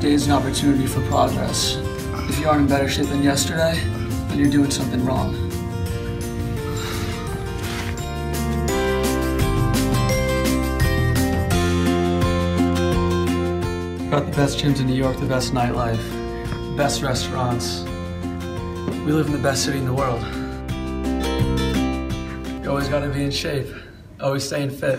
Every day is an opportunity for progress. If you aren't in better shape than yesterday, then you're doing something wrong. Got the best gyms in New York, the best nightlife, the best restaurants. We live in the best city in the world. You always gotta be in shape, always staying fit.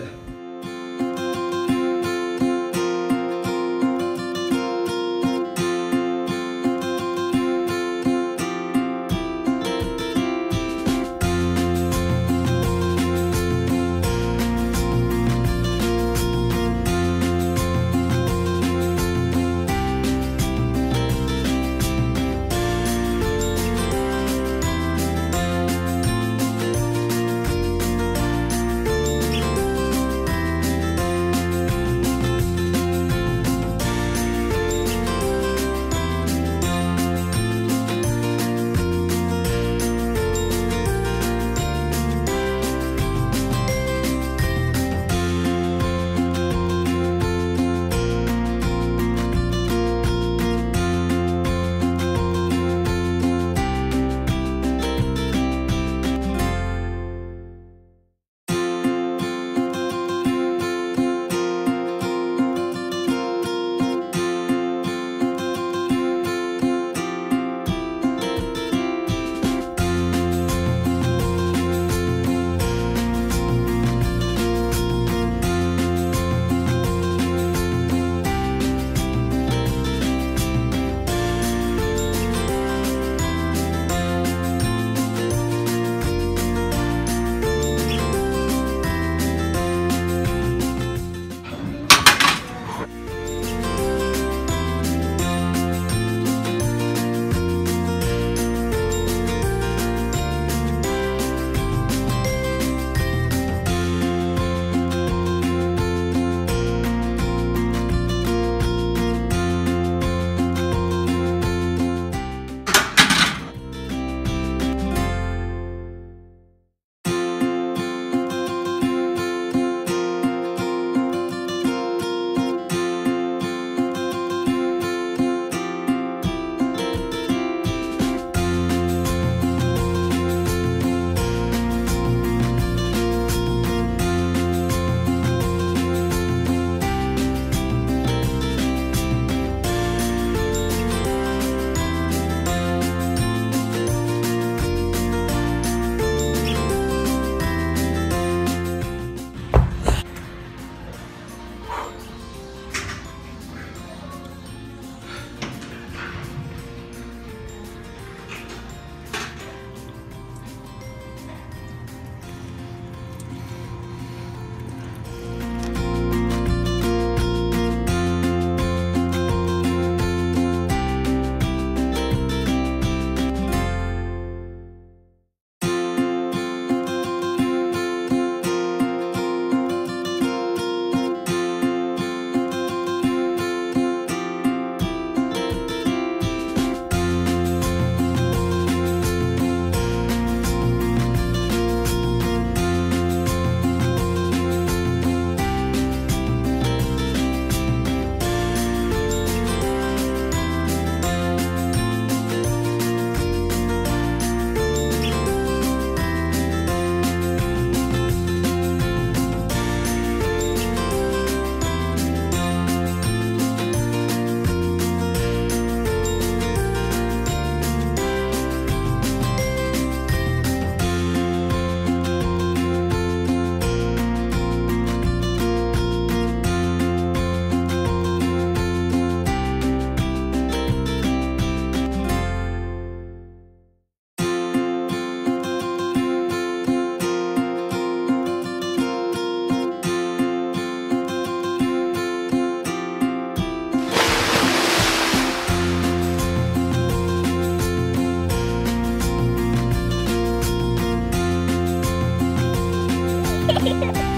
何?